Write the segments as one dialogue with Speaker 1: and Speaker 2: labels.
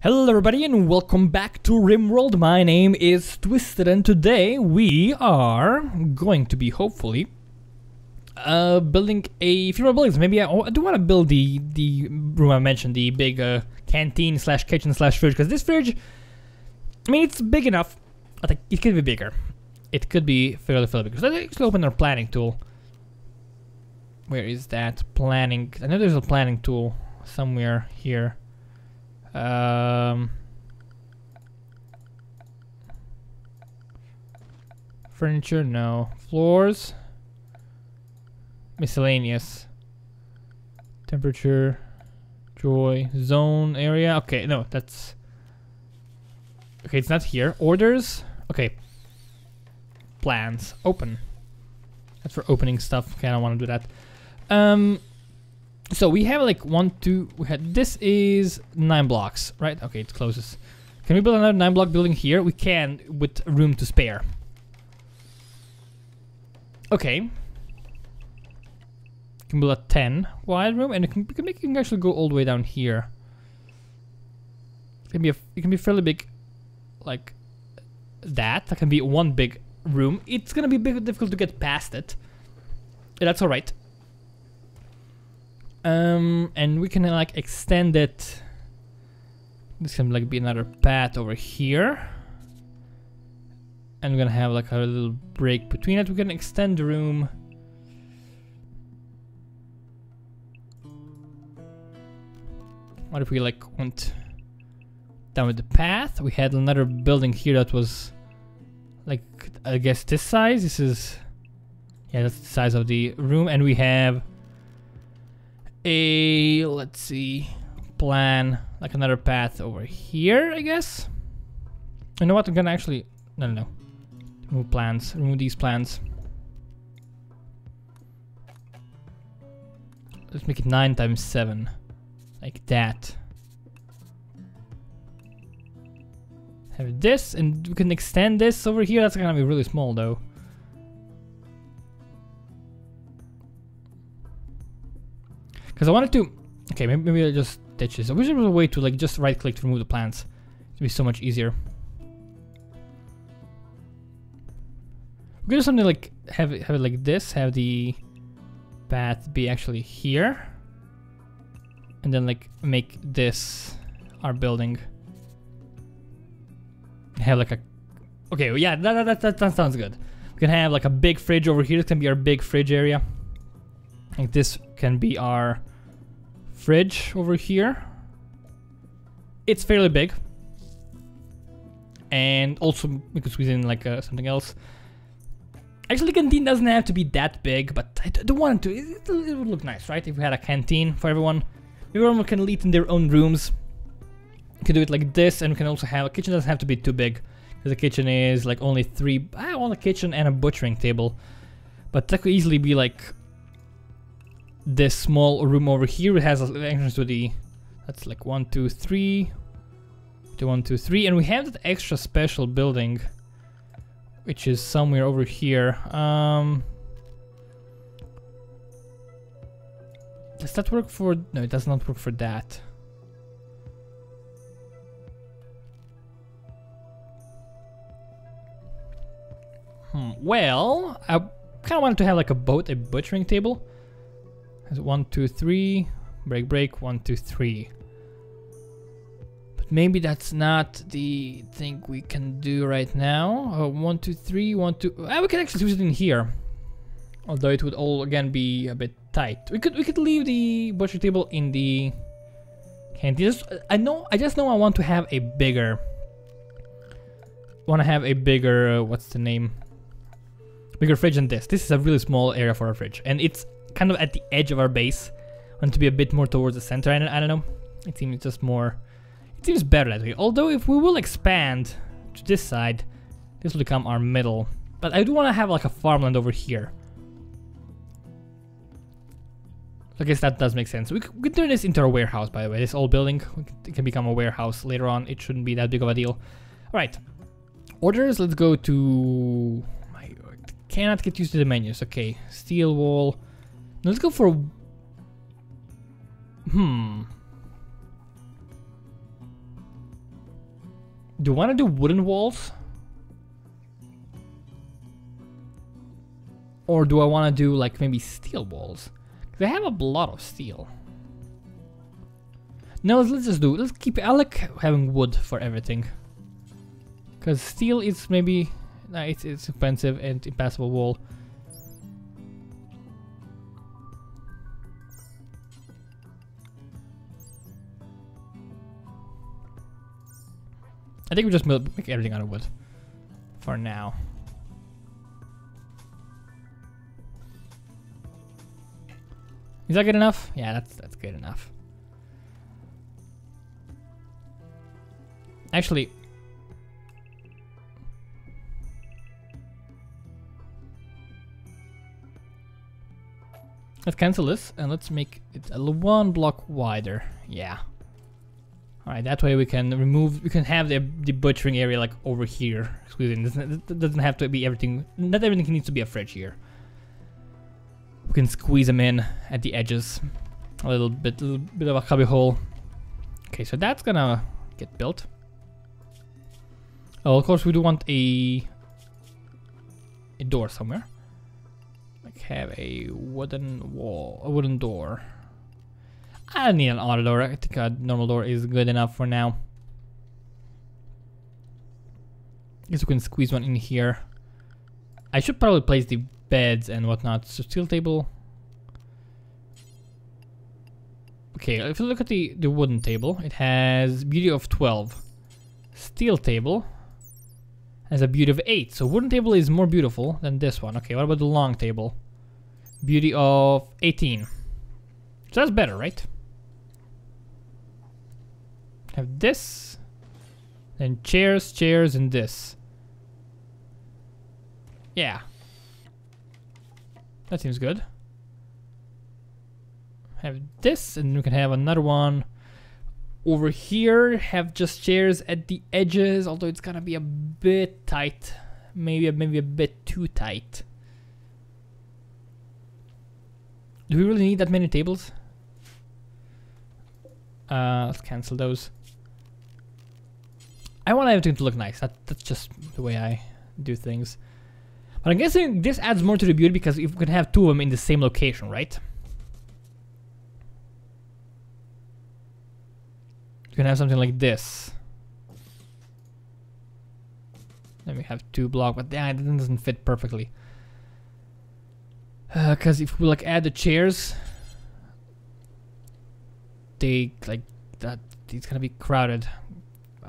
Speaker 1: Hello everybody and welcome back to RimWorld. My name is Twisted and today we are going to be hopefully uh, building a few more buildings. Maybe I, oh, I do want to build the the room I mentioned, the big uh, canteen slash kitchen slash fridge because this fridge, I mean it's big enough. I think it could be bigger. It could be fairly fairly big. So let's open our planning tool. Where is that planning? I know there's a planning tool somewhere here. Um, furniture, no. Floors, miscellaneous. Temperature, joy, zone, area. Okay, no, that's. Okay, it's not here. Orders. Okay. Plans. Open. That's for opening stuff. Okay, I don't want to do that. Um, so we have like one, two, we had, this is nine blocks, right? Okay, it closes. Can we build another nine block building here? We can with room to spare. Okay. Can build a 10 wide room and it can, we can it can actually go all the way down here. It can be a, it can be fairly big like that. That can be one big room. It's gonna be difficult to get past it. That's alright. Um, and we can like extend it. This can like be another path over here. And we're gonna have like a little break between it. We can extend the room. What if we like went down with the path? We had another building here that was like I guess this size. This is yeah, that's the size of the room, and we have a let's see plan like another path over here I guess. You know what? I'm gonna actually no no no. Remove plans. Remove these plans. Let's make it 9 times 7 like that. Have this and we can extend this over here. That's gonna be really small though Because I wanted to... Okay, maybe, maybe I'll just ditch this. I wish there was a way to like just right click to remove the plants. It'd be so much easier. We could do something like have it, have it like this, have the path be actually here. And then like make this our building. Have like a... Okay, yeah, that, that, that, that sounds good. We can have like a big fridge over here. This can be our big fridge area. This can be our fridge over here. It's fairly big. And also we could squeeze in like uh, something else. Actually, canteen doesn't have to be that big, but I don't want to. It, it would look nice, right? If we had a canteen for everyone. Everyone can eat in their own rooms. We can do it like this, and we can also have a kitchen doesn't have to be too big. Because the kitchen is like only three, I want a kitchen and a butchering table. But that could easily be like this small room over here it has an entrance to the that's like one two three to one two three and we have that extra special building which is somewhere over here um does that work for no it does not work for that hmm. well I kind of wanted to have like a boat a butchering table one, two, three. Break, break. One, two, three. But maybe that's not the thing we can do right now. Uh, one, two, three. One, two. Uh, we can actually use it in here. Although it would all again be a bit tight. We could we could leave the butcher table in the canteen. Just, I know. I just know I want to have a bigger. Want to have a bigger. Uh, what's the name? Bigger fridge than this. This is a really small area for a fridge, and it's kind of at the edge of our base. Want to be a bit more towards the center. I don't, I don't know. It seems just more. It seems better that way. Although if we will expand to this side, this will become our middle. But I do want to have like a farmland over here. I guess that does make sense. We, can turn this into a warehouse, by the way. This old building it can become a warehouse later on. It shouldn't be that big of a deal. All right. Orders, let's go to... I cannot get used to the menus. Okay, steel wall. Let's go for... Hmm. Do I want to do wooden walls? Or do I want to do like maybe steel walls? They have a lot of steel. No, let's, let's just do. Let's keep. I like having wood for everything. Cause steel is maybe, nah, it's it's expensive and impassable wall. I think we just make everything out of wood for now. Is that good enough? Yeah, that's that's good enough. Actually, let's cancel this and let's make it a one block wider. Yeah. Alright, that way we can remove, we can have the, the butchering area like over here. Squeezing. It doesn't have to be everything, not everything needs to be a fridge here. We can squeeze them in at the edges. A little bit, little bit of a cubby hole. Okay, so that's gonna get built. Oh, of course we do want a a door somewhere. Like have a wooden wall, a wooden door. I don't need an auto door. I think a normal door is good enough for now. Guess we can squeeze one in here. I should probably place the beds and whatnot. So steel table. Okay, if you look at the, the wooden table, it has beauty of 12. Steel table has a beauty of 8. So wooden table is more beautiful than this one. Okay, what about the long table? Beauty of 18. So that's better, right? Have this. Then chairs, chairs, and this. Yeah. That seems good. Have this, and we can have another one over here. Have just chairs at the edges, although it's gonna be a bit tight. Maybe, maybe a bit too tight. Do we really need that many tables? Uh, let's cancel those. I want everything to look nice. That, that's just the way I do things. But I'm guessing this adds more to the beauty because if we can have two of them in the same location, right? You can have something like this. Then we have two block, but it doesn't fit perfectly. Because uh, if we like add the chairs, they like that it's gonna be crowded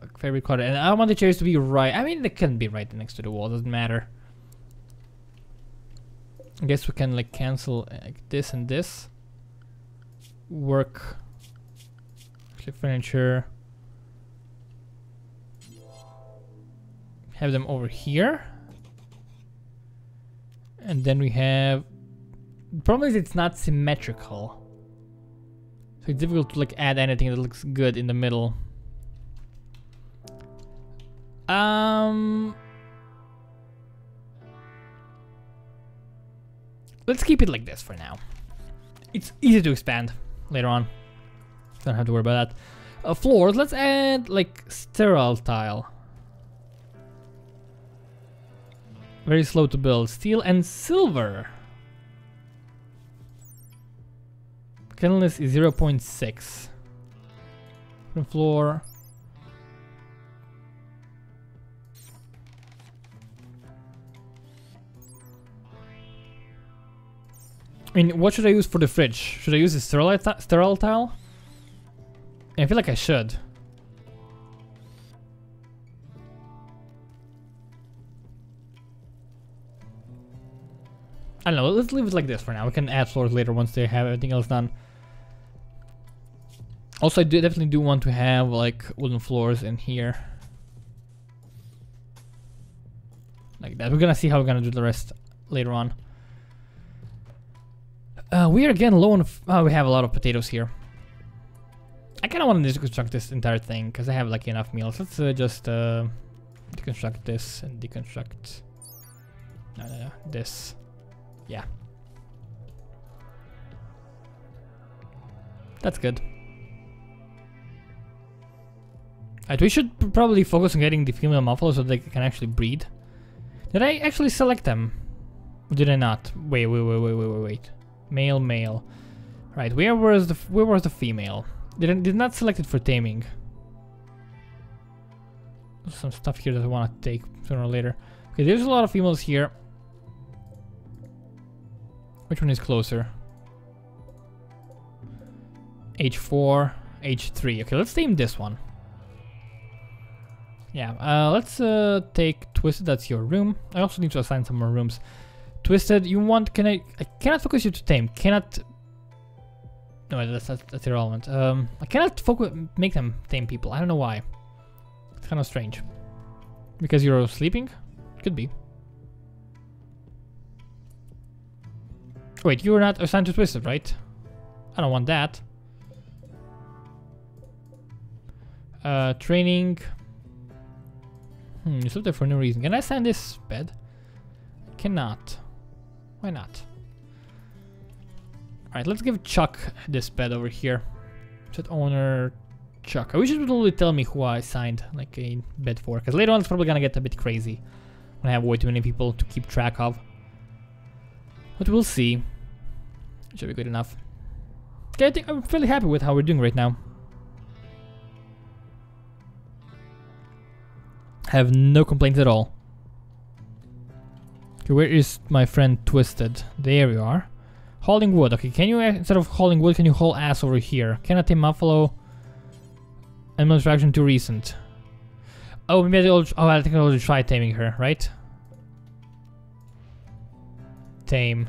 Speaker 1: Uh, favorite color. And I want the chairs to be right. I mean, they can be right next to the wall. Doesn't matter. I guess we can like cancel uh, like this and this. Work. Flip furniture. Have them over here. And then we have... The problem is it's not symmetrical. So it's difficult to like add anything that looks good in the middle. Um, let's keep it like this for now. It's easy to expand later on. Don't have to worry about that. Uh, floors, let's add like sterile tile. Very slow to build. Steel and silver. Cleanliness is 0.6. Floor. I mean, what should I use for the fridge? Should I use a sterile, sterile tile? I feel like I should. I don't know, let's leave it like this for now. We can add floors later once they have everything else done. Also, I do definitely do want to have like wooden floors in here. Like that. We're gonna see how we're gonna do the rest later on. Uh, we are again low on... Oh, we have a lot of potatoes here. I kind of want to deconstruct this entire thing because I have like enough meals. Let's uh, just uh, deconstruct this and deconstruct no, no, no, this. Yeah. That's good. We should probably focus on getting the female muffalo so they can actually breed. Did I actually select them? Or did I not? Wait, wait, wait, wait, wait, wait, wait. Male, male. Right, where was the where was the female? Didn't did not select it for taming. There's some stuff here that I want to take sooner or later. Okay, there's a lot of females here. Which one is closer? H4, H3. Okay, let's tame this one. Yeah, uh, let's uh, take Twisted, that's your room. I also need to assign some more rooms. Twisted, you want, can I, I cannot focus you to tame, cannot, no, that's, that's, that's irrelevant. Um, I cannot focus, make them tame people, I don't know why. It's kind of strange. Because you're sleeping? Could be. Wait, you're not assigned to Twisted, right? I don't want that. Uh, training. Hmm, it's up there for no reason. Can I assign this bed? Cannot. Why not? Alright, let's give Chuck this bed over here. Set owner Chuck. I wish it would only tell me who I signed like a bed for, because later on it's probably gonna get a bit crazy when I have way too many people to keep track of. But we'll see. Should be good enough. Okay, I think I'm fairly happy with how we're doing right now. Have no complaints at all. Okay, where is my friend Twisted? There you are. Hauling wood. Okay, can you, uh, instead of hauling wood, can you haul ass over here? Can I tame Muffalo. Animal interaction too recent. Oh, maybe I'll, oh, I think I'll try taming her, right? Tame.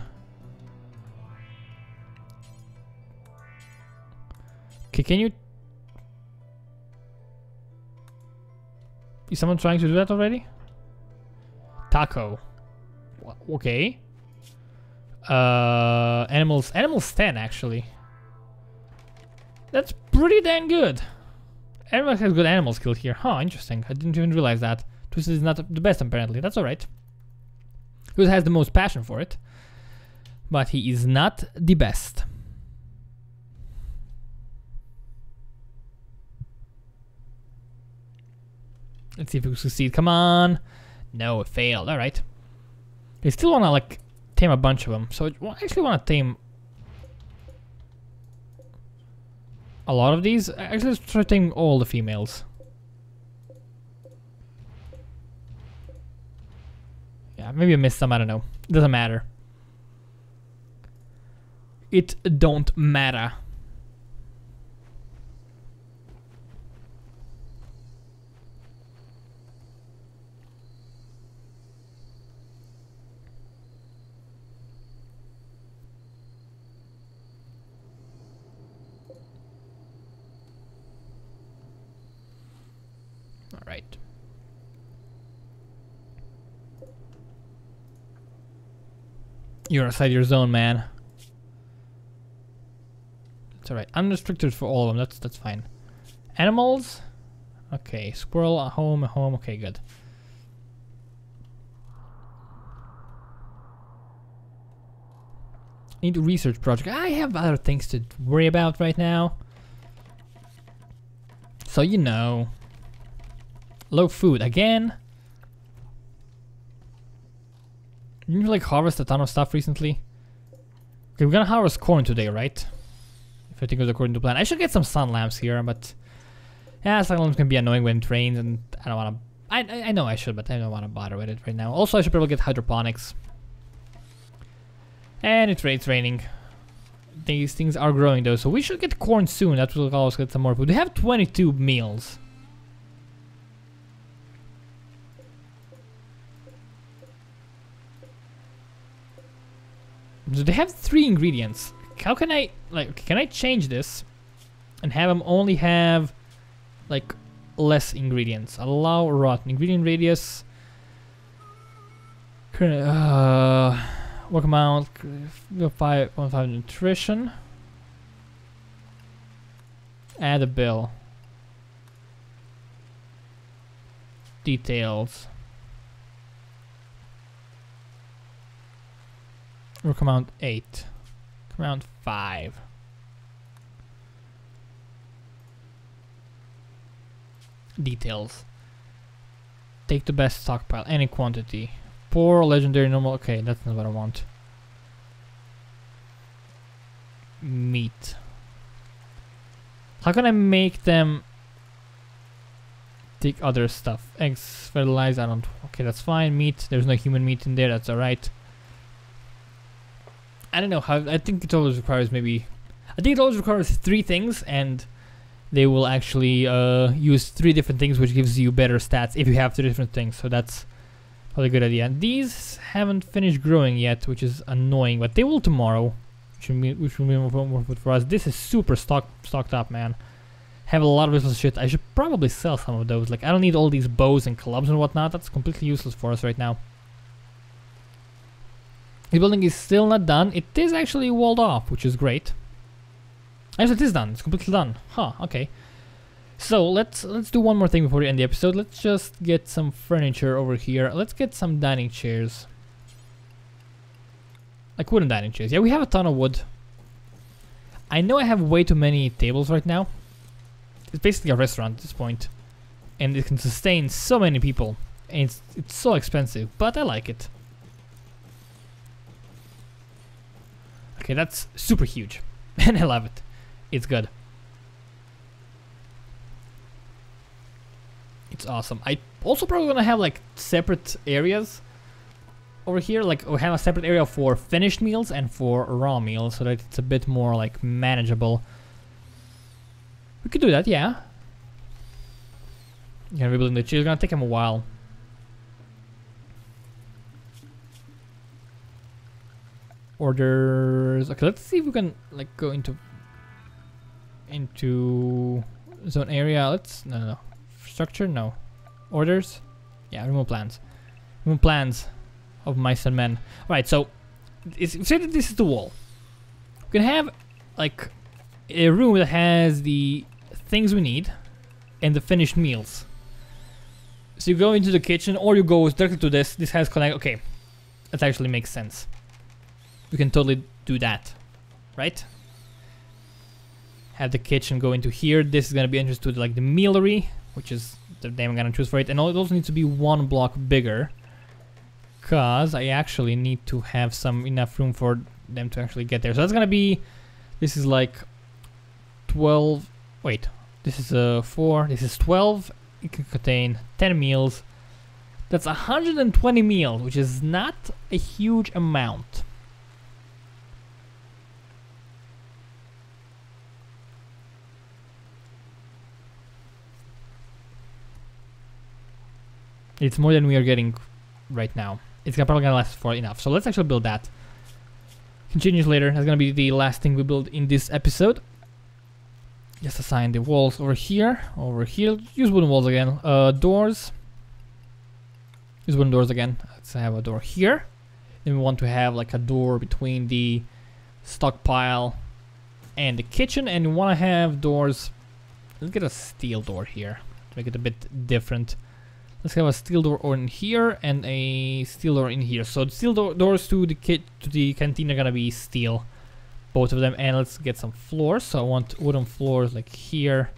Speaker 1: Okay, can you... Is someone trying to do that already? Taco. Okay. Uh, animals. Animals 10 actually. That's pretty dang good. Everyone has good animal skill here. Huh, interesting. I didn't even realize that. Twisted is not the best apparently. That's alright. Who has the most passion for it. But he is not the best. Let's see if we succeed. Come on. No, it failed. Alright. I still want to like tame a bunch of them. So I actually want to tame a lot of these. Actually, let's try to tame all the females. Yeah, maybe I missed some. I don't know. Doesn't matter. It don't matter. All right. You're outside your zone, man. It's alright. Unrestricted for all of them. That's that's fine. Animals. Okay. Squirrel. A home. A home. Okay. Good. Need a research project. I have other things to worry about right now. So you know. Low food again. Didn't you like harvest a ton of stuff recently? Okay, we're gonna harvest corn today, right? If I think it's according to plan. I should get some sun lamps here, but yeah, sun lamps can be annoying when it rains, and I don't want to. I, I know I should, but I don't want to bother with it right now. Also, I should probably get hydroponics. And it's, it's raining. These things are growing though, so we should get corn soon. That will allow us get some more food. We have 22 meals. So they have three ingredients. How can I like? Can I change this and have them only have like less ingredients? Allow rotten ingredient radius. Uh, work amount 5.5 nutrition. Add a bill. Details. Work amount 8. Amount 5. details. Take the best stockpile, any quantity. Poor, legendary, normal. Okay, that's not what I want. Meat. How can I make them take other stuff? Eggs, fertilize, I don't. Okay, that's fine. Meat, there's no human meat in there, that's alright. I don't know how. I think it always requires maybe. I think it always requires three things, and they will actually uh, use three different things, which gives you better stats if you have three different things. So that's probably a good idea. And these haven't finished growing yet, which is annoying, but they will tomorrow, which will be, which will be more, good for us. This is super stock, stocked up, man. Have a lot of useless shit. I should probably sell some of those. Like, I don't need all these bows and clubs and whatnot. That's completely useless for us right now. The building is still not done. It is actually walled off, which is great. Yes, it is done. It's completely done. Huh, okay. So let's let's do one more thing before we end the episode. Let's just get some furniture over here. Let's get some dining chairs. Like wooden dining chairs. Yeah, we have a ton of wood. I know I have way too many tables right now. It's basically a restaurant at this point. And it can sustain so many people. And it's, it's so expensive, but I like it. Okay, that's super huge. and I love it it's good. It's awesome. I also probably gonna have like separate areas over here. Like we have a separate area for finished meals and for raw meals, so that it's a bit more like manageable. We could do that, yeah. Yeah, rebuilding the tree is gonna take him a while. Orders. Okay, let's see if we can like go into into zone area. Let's no no, structure no orders. Yeah, remove plans. Remove plans of mice and men. Right, so it's, say that this is the wall. We can have like a room that has the things we need and the finished meals. So you go into the kitchen or you go directly to this. This has connect. Okay, that actually makes sense. We can totally do that, right? have the kitchen go into here. This is gonna be interesting to like the mealery, which is the name I'm gonna choose for it. And it also needs to be one block bigger. Cause I actually need to have some enough room for them to actually get there. So that's gonna be, this is like 12, wait, this is a uh, 4, this is 12. It can contain 10 meals. That's 120 meals, which is not a huge amount. It's more than we are getting right now. It's probably gonna last for enough. So let's actually build that. Continues later. That's gonna be the last thing we build in this episode. Just assign the walls over here, over here. Use wooden walls again. Uh, doors. Use wooden doors again. Let's have a door here. Then we want to have like a door between the stockpile and the kitchen, and we want to have doors. Let's get a steel door here make it a bit different. Let's have a steel door in here and a steel door in here. So the steel do doors to the kit to the canteen are gonna be steel, both of them. And let's get some floors. So I want wooden floors like here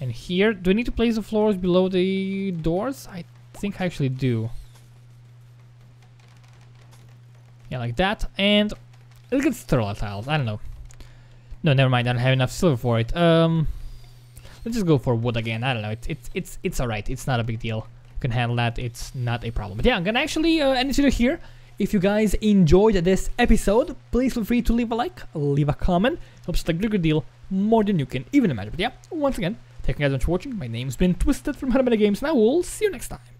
Speaker 1: and here. Do I need to place the floors below the doors? I think I actually do. Yeah, like that. And let's get sterile tiles. I don't know. No, never mind. I don't have enough silver for it. Um, Let's just go for wood again. I don't know. It's it's it's it's alright. It's not a big deal. You can handle that. It's not a problem. But yeah, I'm gonna actually uh, end video here. If you guys enjoyed this episode, please feel free to leave a like, leave a comment. Helps a good deal more than you can even imagine. But yeah, once again, thank you guys so much for watching. My name's been Twisted from How Games, and I will see you next time.